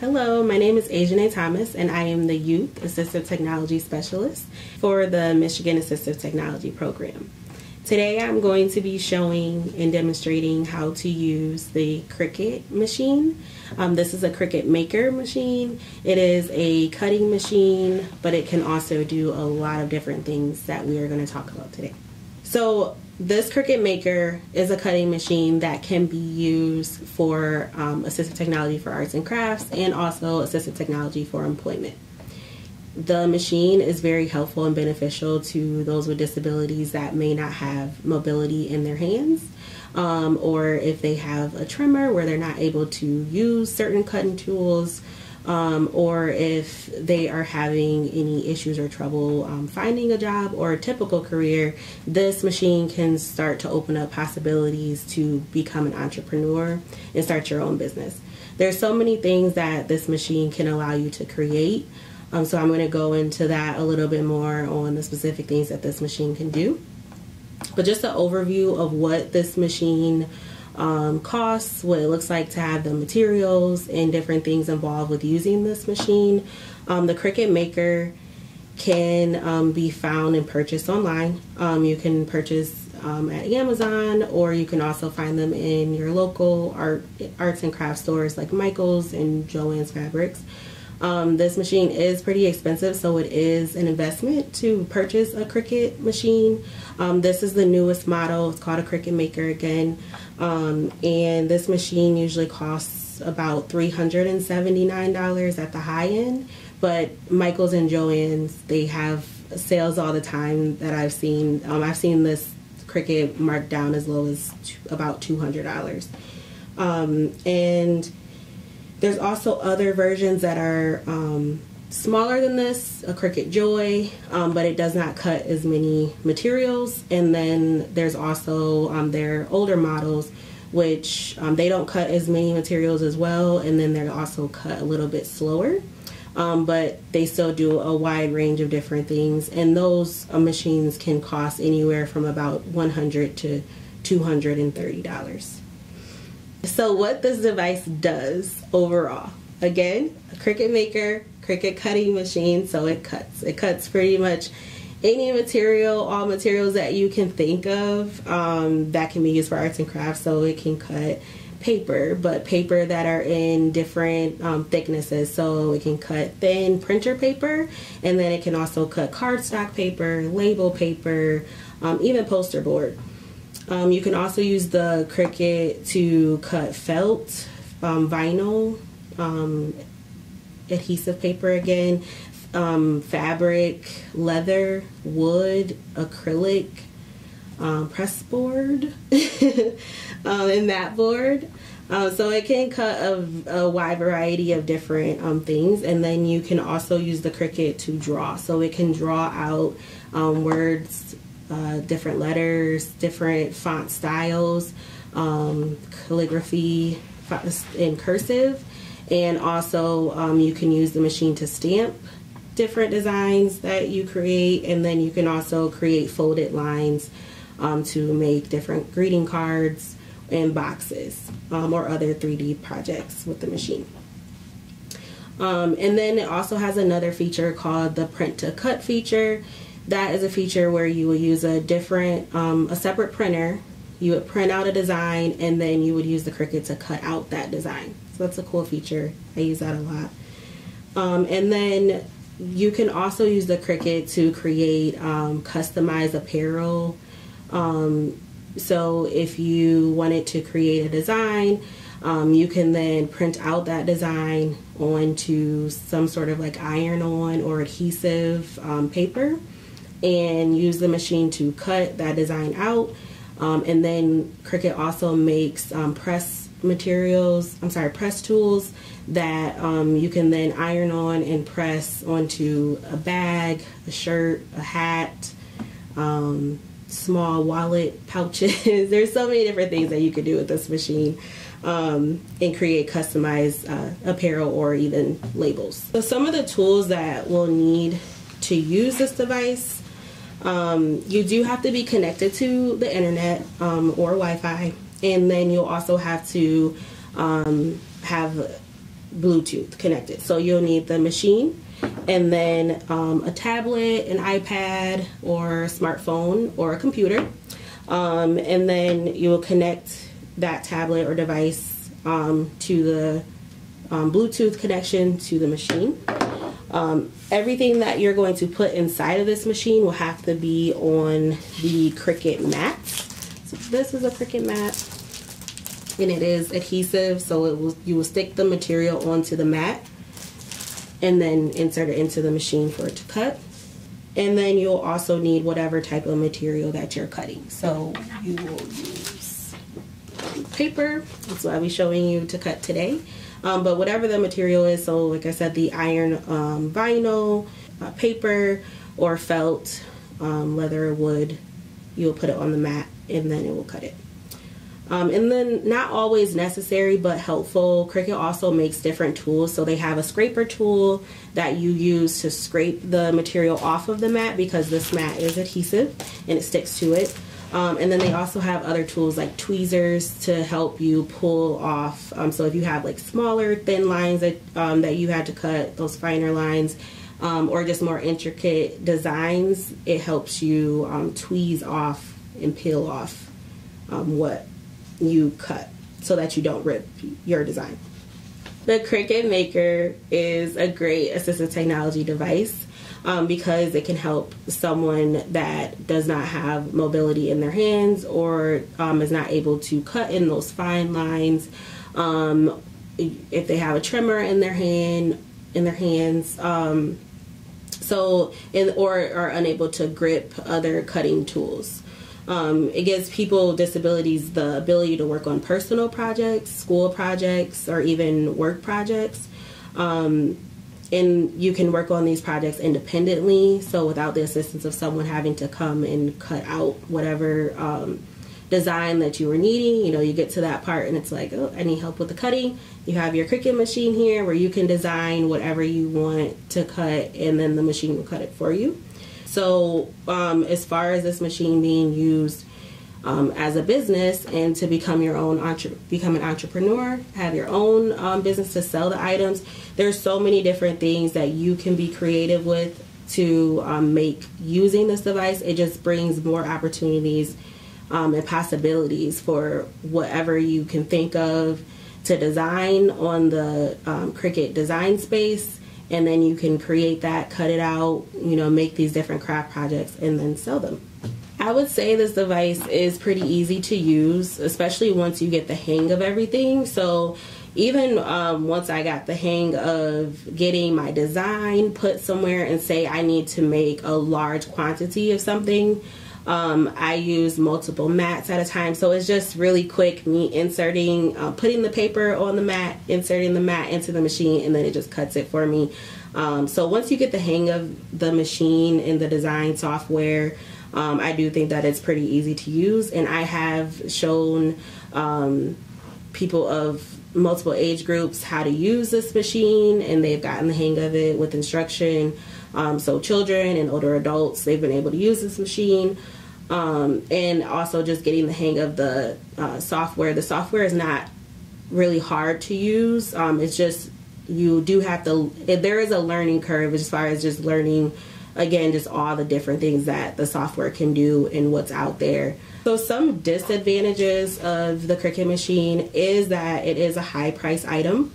Hello, my name is Ajaunè Thomas, and I am the Youth Assistive Technology Specialist for the Michigan Assistive Technology Program. Today I'm going to be showing and demonstrating how to use the Cricut machine. Um, this is a Cricut Maker machine. It is a cutting machine, but it can also do a lot of different things that we are going to talk about today. So this Cricut Maker is a cutting machine that can be used for um, assistive technology for arts and crafts and also assistive technology for employment. The machine is very helpful and beneficial to those with disabilities that may not have mobility in their hands. Um, or if they have a tremor where they're not able to use certain cutting tools, um, or if they are having any issues or trouble um, finding a job or a typical career, this machine can start to open up possibilities to become an entrepreneur and start your own business. There's so many things that this machine can allow you to create. Um, so I'm going to go into that a little bit more on the specific things that this machine can do. But just an overview of what this machine um, costs, what it looks like to have the materials, and different things involved with using this machine. Um, the Cricut Maker can um, be found and purchased online. Um, you can purchase um, at Amazon, or you can also find them in your local art arts and craft stores like Michaels and Joann's Fabrics. Um, this machine is pretty expensive, so it is an investment to purchase a Cricut machine. Um, this is the newest model. It's called a Cricut Maker again. Um, and this machine usually costs about $379 at the high end. But Michaels and Joann's, they have sales all the time that I've seen. Um, I've seen this Cricut marked down as low as about $200. Um, and there's also other versions that are um, smaller than this, a Cricut Joy, um, but it does not cut as many materials. And then there's also um, their older models, which um, they don't cut as many materials as well, and then they're also cut a little bit slower. Um, but they still do a wide range of different things, and those uh, machines can cost anywhere from about 100 to 230 dollars. So what this device does overall, again, a Cricut Maker, Cricut cutting machine, so it cuts. It cuts pretty much any material, all materials that you can think of um, that can be used for arts and crafts. So it can cut paper, but paper that are in different um, thicknesses. So it can cut thin printer paper, and then it can also cut cardstock paper, label paper, um, even poster board. Um, you can also use the Cricut to cut felt, um, vinyl, um, adhesive paper again, um, fabric, leather, wood, acrylic, um, press board, um, and mat board. Uh, so it can cut a, a wide variety of different um, things, and then you can also use the Cricut to draw. So it can draw out um, words uh, different letters, different font styles, um, calligraphy in cursive, and also um, you can use the machine to stamp different designs that you create, and then you can also create folded lines um, to make different greeting cards and boxes um, or other 3D projects with the machine. Um, and then it also has another feature called the print to cut feature that is a feature where you would use a different, um, a separate printer. You would print out a design and then you would use the Cricut to cut out that design. So that's a cool feature. I use that a lot. Um, and then you can also use the Cricut to create um, customized apparel. Um, so if you wanted to create a design, um, you can then print out that design onto some sort of like iron on or adhesive um, paper and use the machine to cut that design out. Um, and then Cricut also makes um, press materials, I'm sorry, press tools that um, you can then iron on and press onto a bag, a shirt, a hat, um, small wallet pouches. There's so many different things that you could do with this machine. Um, and create customized uh, apparel or even labels. So some of the tools that we'll need to use this device um, you do have to be connected to the internet um, or Wi-Fi, and then you'll also have to um, have Bluetooth connected. So you'll need the machine and then um, a tablet, an iPad, or smartphone, or a computer. Um, and then you will connect that tablet or device um, to the Bluetooth connection to the machine. Um, everything that you're going to put inside of this machine will have to be on the Cricut mat. So this is a Cricut mat and it is adhesive so it will you will stick the material onto the mat and then insert it into the machine for it to cut. And then you'll also need whatever type of material that you're cutting. So you will use paper. That's what I'll be showing you to cut today um, but whatever the material is so like I said the iron um, vinyl uh, paper or felt um, leather wood you'll put it on the mat and then it will cut it um, and then not always necessary but helpful. Cricut also makes different tools. So they have a scraper tool that you use to scrape the material off of the mat because this mat is adhesive and it sticks to it. Um, and then they also have other tools like tweezers to help you pull off. Um, so if you have like smaller, thin lines that um, that you had to cut, those finer lines, um, or just more intricate designs, it helps you um, tweeze off and peel off um, what you cut so that you don't rip your design. The Cricut Maker is a great assistive technology device um, because it can help someone that does not have mobility in their hands or um, is not able to cut in those fine lines. Um, if they have a tremor in their hand, in their hands, um, so or are unable to grip other cutting tools. Um, it gives people with disabilities the ability to work on personal projects, school projects, or even work projects. Um, and you can work on these projects independently, so without the assistance of someone having to come and cut out whatever um, design that you were needing. You know, you get to that part and it's like, oh, I need help with the cutting. You have your Cricut machine here where you can design whatever you want to cut, and then the machine will cut it for you. So, um, as far as this machine being used um, as a business and to become your own entre- become an entrepreneur, have your own um, business to sell the items, there's so many different things that you can be creative with to um, make using this device. It just brings more opportunities um, and possibilities for whatever you can think of to design on the um, Cricut design space and then you can create that, cut it out, you know, make these different craft projects and then sell them. I would say this device is pretty easy to use, especially once you get the hang of everything. So even um, once I got the hang of getting my design put somewhere and say I need to make a large quantity of something, um, I use multiple mats at a time, so it's just really quick. Me inserting, uh, putting the paper on the mat, inserting the mat into the machine, and then it just cuts it for me. Um, so once you get the hang of the machine and the design software, um, I do think that it's pretty easy to use. And I have shown um, people of multiple age groups how to use this machine, and they've gotten the hang of it with instruction. Um, so children and older adults, they've been able to use this machine. Um, and also just getting the hang of the uh, software. The software is not really hard to use. Um, it's just you do have to. There is a learning curve as far as just learning. Again, just all the different things that the software can do and what's out there. So some disadvantages of the Cricut machine is that it is a high price item.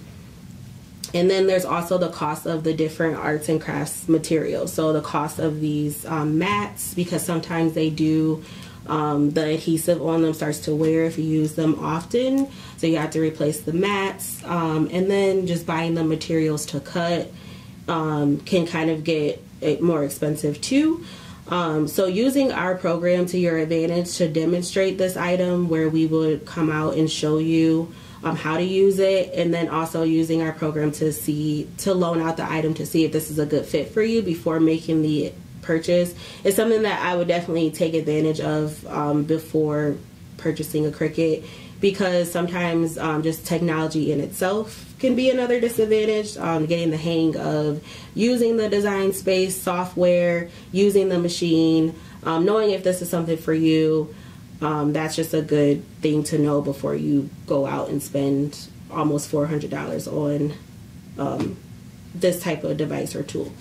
And then there's also the cost of the different arts and crafts materials. So the cost of these um, mats, because sometimes they do, um, the adhesive on them starts to wear if you use them often. So you have to replace the mats. Um, and then just buying the materials to cut um, can kind of get more expensive too. Um, so using our program to your advantage to demonstrate this item where we would come out and show you um, how to use it, and then also using our program to see to loan out the item to see if this is a good fit for you before making the purchase. It's something that I would definitely take advantage of um, before purchasing a Cricut because sometimes um, just technology in itself can be another disadvantage. Um, getting the hang of using the design space software, using the machine, um, knowing if this is something for you um, that's just a good thing to know before you go out and spend almost $400 on um, this type of device or tool.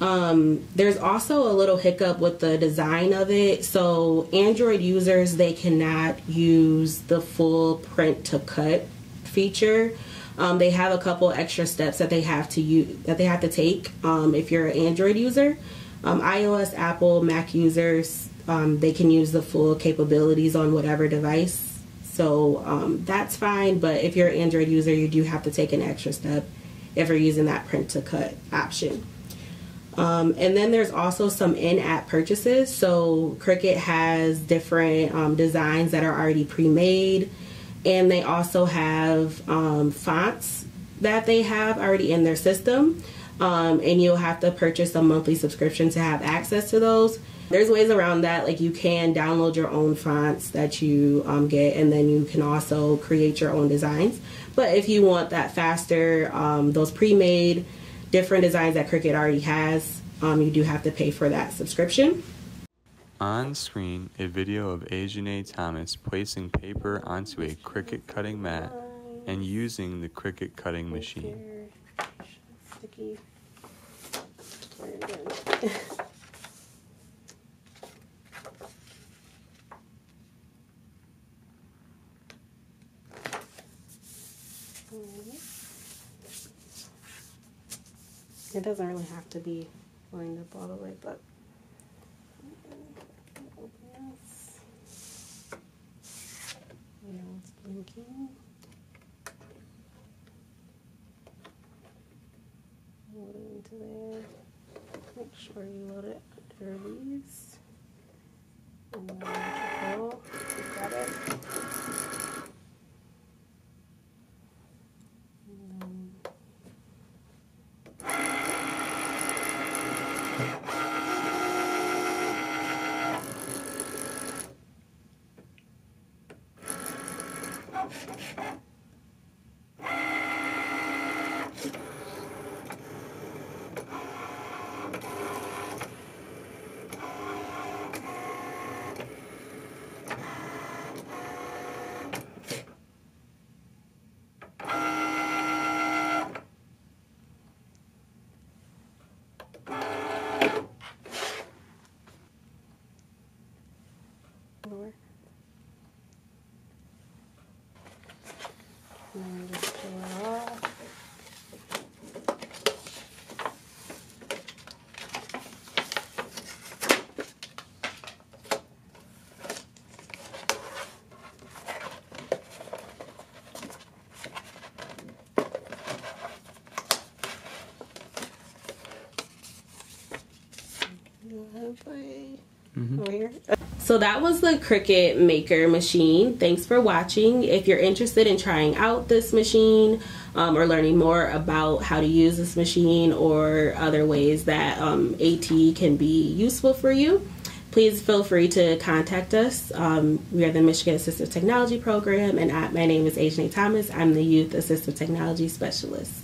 Um, there's also a little hiccup with the design of it. So Android users they cannot use the full print to cut feature. Um, they have a couple extra steps that they have to use that they have to take um, if you're an Android user. Um, iOS, Apple, Mac users um, they can use the full capabilities on whatever device. So um, that's fine. But if you're an Android user, you do have to take an extra step if you're using that print to cut option. Um, and then there's also some in-app purchases. So Cricut has different um, designs that are already pre-made, and they also have um, fonts that they have already in their system. Um, and you'll have to purchase a monthly subscription to have access to those. There's ways around that, like you can download your own fonts that you um, get, and then you can also create your own designs. But if you want that faster, um, those pre-made different designs that Cricut already has, um, you do have to pay for that subscription. On screen, a video of Ajaunè Thomas placing paper onto a Cricut cutting mat and using the Cricut cutting machine. It doesn't really have to be lined up all the way, but. You it's blinking. Load it into there. Make sure you load it under these. And then go. You got it. And then lower. And then just peel it off. Over here. So that was the Cricut Maker machine. Thanks for watching. If you're interested in trying out this machine um, or learning more about how to use this machine or other ways that um, AT can be useful for you, please feel free to contact us. Um, we are the Michigan Assistive Technology Program, and I, my name is Ajaunè Thomas. I'm the Youth Assistive Technology Specialist.